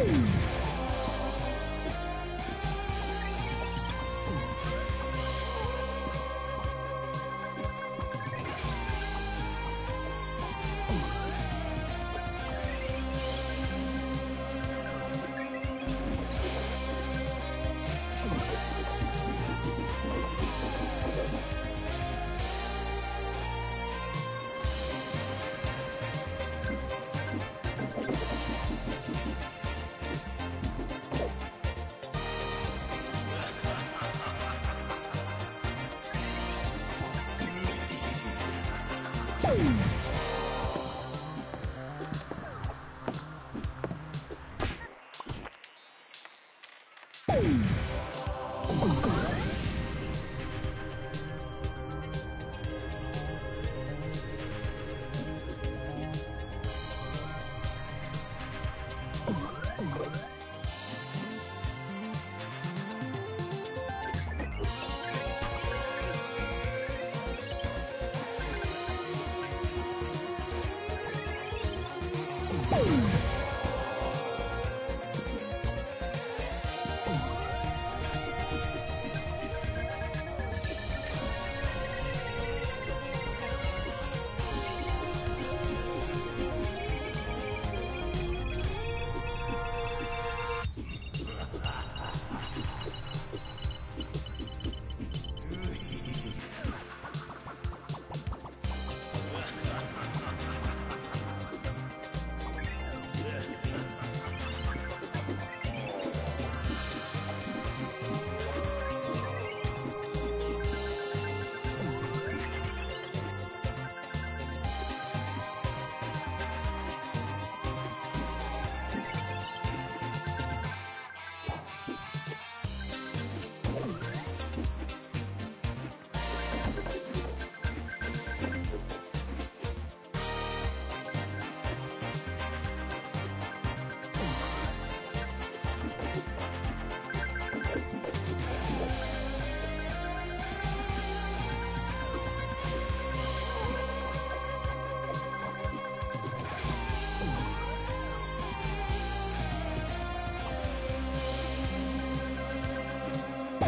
Woo! Woo!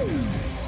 Uhum.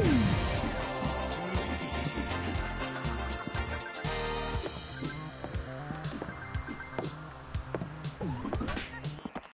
Woo!